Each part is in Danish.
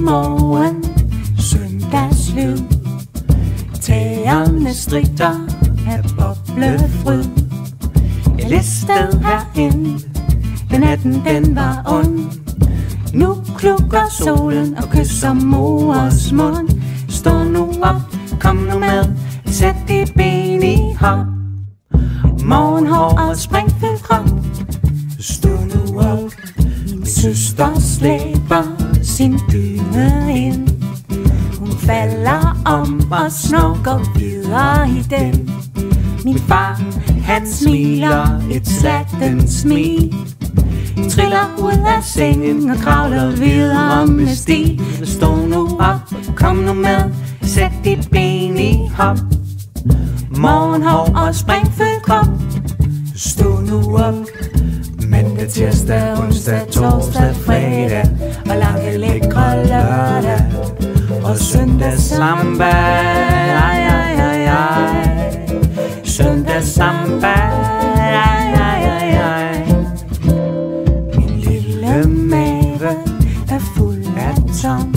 morgen søndagslyd. Tæerne stritter af boblefryd. Jeg listede herind, men natten den var ond. Nu klukker solen og kysser mors mund. Stå nu op, kom nu med, sæt dit ben i hop Morgenhår og spring din krop. Stå nu op, min søster slæber sin dyne ind. Hun falder om og snorker videre i den. Min far, han smiler et slatten smil. Triller ud af sengen og kravler videre med stil Stå nu op, kom nu med, sæt dit ben i hop. Morgenhår og springfyldt krop. Stå nu op Mandag, tirsdag, onsdag, torsdag, fredag. Og lange lækre lørdag Og søndag samba Ej, ej, ej, ej. Søndag samba Ej, ej, ej, ej. Min lille mave er fuld af tom.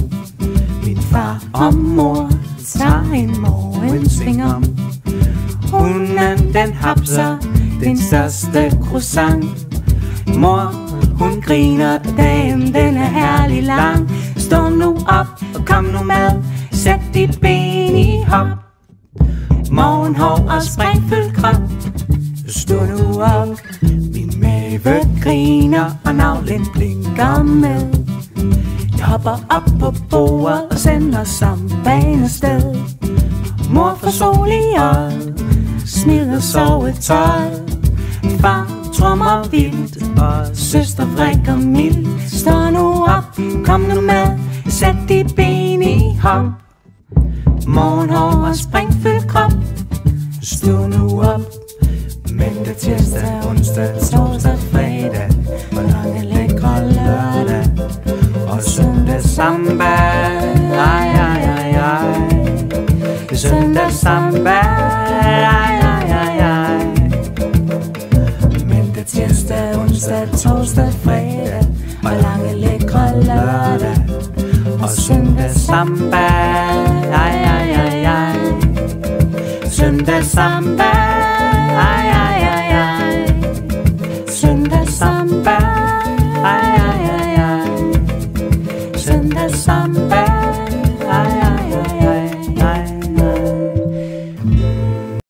Min far og mor tager en morgensving om Hunden den hapser den største croissant. Mor, hun griner, dagen den er herlig lang. Stå nu op og kom nu med, sæt dit ben i hop. Morgenhår og springfyldt krop. Stå nu op, min mave griner og navlen blinker med. Jeg hopper op på bordet og sender sambanen sted. Mor for sol i øjet, smider sovetøj. Far trommer vildt, og søster vrikker mildt. Stå nu op, kom nu med, sæt de ben i hop. Morgenhår og springfyldt krop. Stå nu op Mandag, tirsdag, onsdag, torsdag, fredag. Og lange lækre lørdag Og søndag samba. Ej, ej, ej, ej. Søndag samba. Onsdag, torsdag, fredag Og lange lækre lørdag Og søndag samba Ej, ej, ej, ej. Søndag samba